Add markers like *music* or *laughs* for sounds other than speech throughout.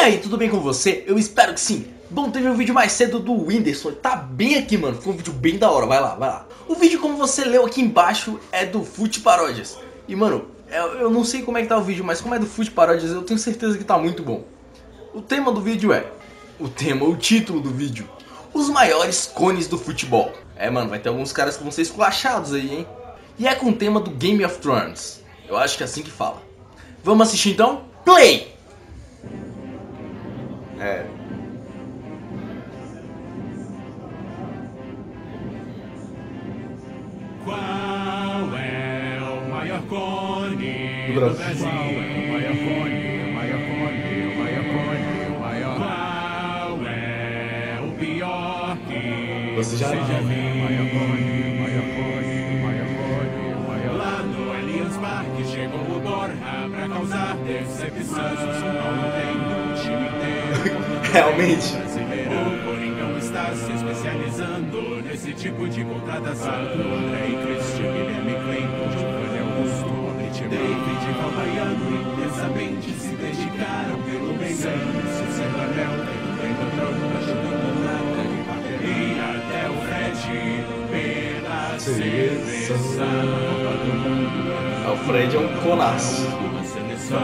aí, tudo bem com você? Eu espero que sim. Bom, teve um vídeo mais cedo do Whindersson, tá bem aqui, mano. Ficou um vídeo bem da hora, vai lá, vai lá. O vídeo, como você leu aqui embaixo, é do Fute Paródias. E, mano, eu, eu não sei como é que tá o vídeo, mas como é do Fute Paródias, eu tenho certeza que tá muito bom. O tema do vídeo é... O tema, o título do vídeo. Os maiores cones do futebol. É, mano, vai ter alguns caras que vão ser esculachados aí, hein? E é com o tema do Game of Thrones. Eu acho que é assim que fala. Vamos assistir então? Play! Qual é o maior cone Do Brasil. Brasil? Qual é o maior cone? O maior cone, o maior cone, o maior. Qual é o pior que Você já viu. viu? O maior cone, o maior cone, o maior cone, o maior. Lá no Allianz Parque chegou o Borja pra causar decepção. São Paulo tem um time inteiro. Realmente. Brasileiro, o Coringão está se especializando nesse tipo de contratação. André e Cristian, Guilherme Clayton, Giovanni Augusto, Robert David Valbaiano, intensamente se dedicaram pelo Mengão. Cícero Abel, Pedro Trump, ajudando Nata e até o Fred pela Seleção. O Fred é um seleção.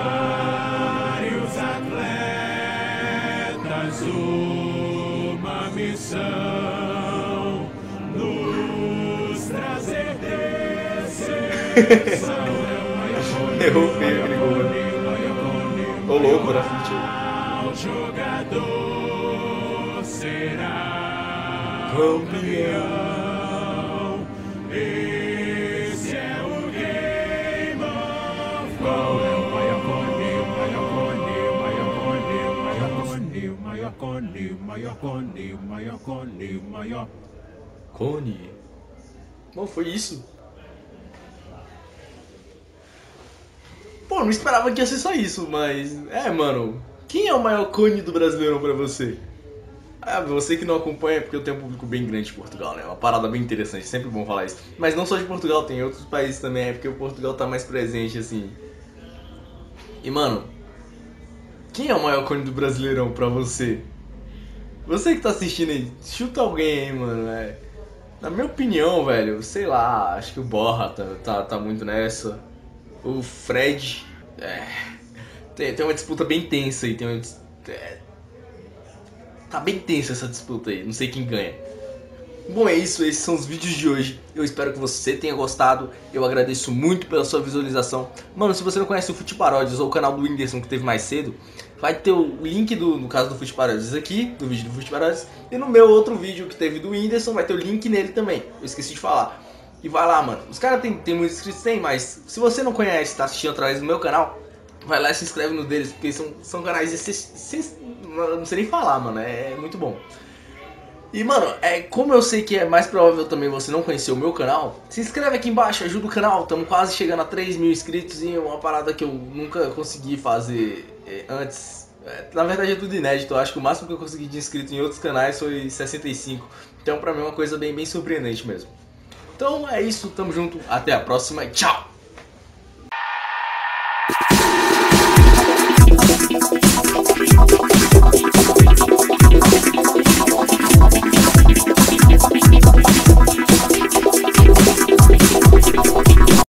Vários atletas, missão, nos trazer decepção. *laughs* Errou feio aquele gol. Ô louco, era futebol. O jogador será Campeão. Maior cone, o maior cone, o maior. Cone. Bom, foi isso. Pô, não esperava que ia ser só isso, mas. É, mano. Quem é o maior cone do Brasileirão pra você? Ah, você que não acompanha, porque eu tenho um público bem grande de Portugal, né? Uma parada bem interessante, sempre bom falar isso. Mas não só de Portugal, tem outros países também, é porque o Portugal tá mais presente, assim. E, mano, quem é o maior cone do Brasileirão pra você? Você que tá assistindo aí, chuta alguém aí, mano. Na minha opinião, velho, sei lá, acho que o Borra tá, tá, tá muito nessa. O Fred. É. Tem, tem uma disputa bem tensa aí, tem uma. é, tá bem tensa essa disputa aí, não sei quem ganha. Bom, é isso, esses são os vídeos de hoje. Eu espero que você tenha gostado. Eu agradeço muito pela sua visualização. Mano, se você não conhece o Fute Paródias ou o canal do Whindersson que teve mais cedo, vai ter o link do, no caso do Fute Paródias aqui, do vídeo do Fute Paródias, e no meu outro vídeo que teve do Whindersson vai ter o link nele também. Eu esqueci de falar. E vai lá, mano. Os caras tem, tem muitos inscritos, tem, mas se você não conhece, tá assistindo através do meu canal, vai lá e se inscreve no deles, porque são, são canais exce- não sei nem falar, mano. É, é muito bom. E, mano, é, como eu sei que é mais provável também você não conhecer o meu canal, se inscreve aqui embaixo, ajuda o canal. Estamos quase chegando a 3 mil inscritos e uma parada que eu nunca consegui fazer é, antes. É, na verdade é tudo inédito, eu acho que o máximo que eu consegui de inscrito em outros canais foi 65. Então pra mim é uma coisa bem, bem surpreendente mesmo. Então é isso, tamo junto, até a próxima e tchau!